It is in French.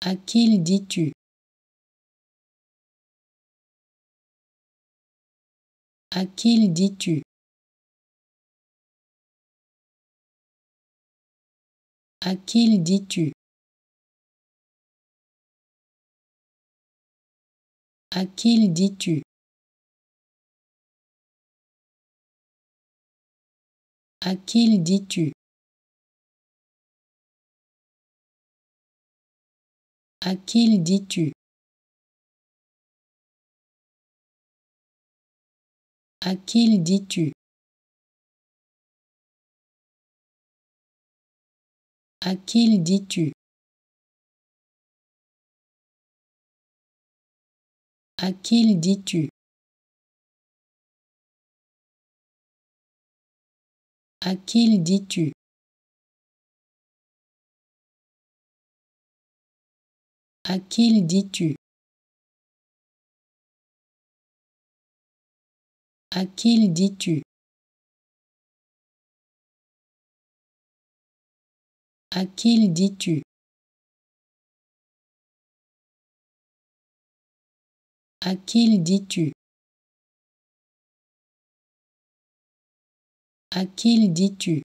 À qui le dis-tu? À qui dis-tu? À qui le dis-tu? À qui dis-tu? À qui le dis-tu? À qui le dis-tu? À qui le dis-tu? À qui le dis-tu? À qui le dis-tu? À qui le dis-tu? À qui le dis-tu? À qui le dis-tu? À qui le dis-tu? À qui dis-tu? À qui le dis-tu?